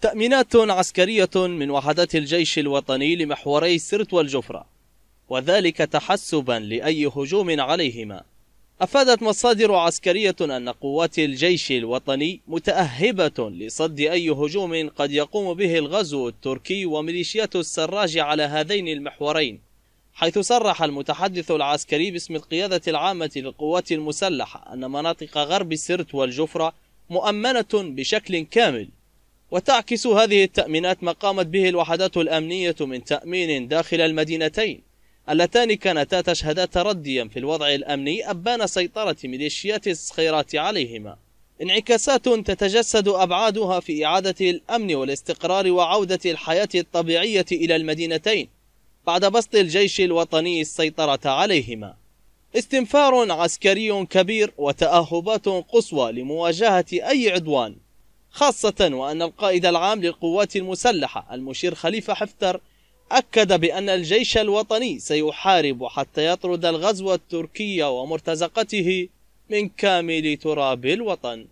تأمينات عسكرية من وحدات الجيش الوطني لمحوري سرت والجفرة وذلك تحسبا لأي هجوم عليهما. أفادت مصادر عسكرية أن قوات الجيش الوطني متأهبة لصد أي هجوم قد يقوم به الغزو التركي وميليشيات السراج على هذين المحورين حيث صرح المتحدث العسكري باسم القيادة العامة للقوات المسلحة أن مناطق غرب سرت والجفرة مؤمنة بشكل كامل. وتعكس هذه التأمينات ما قامت به الوحدات الأمنية من تأمين داخل المدينتين. اللتان كانتا تشهدا ترديا في الوضع الأمني أبان سيطرة ميليشيات الصخيرات عليهما. انعكاسات تتجسد أبعادها في إعادة الأمن والاستقرار وعودة الحياة الطبيعية إلى المدينتين بعد بسط الجيش الوطني السيطرة عليهما. استنفار عسكري كبير وتأهبات قصوى لمواجهة أي عدوان. خاصة وأن القائد العام للقوات المسلحة المشير خليفة حفتر أكد بأن الجيش الوطني سيحارب حتى يطرد الغزو التركي ومرتزقته من كامل تراب الوطن.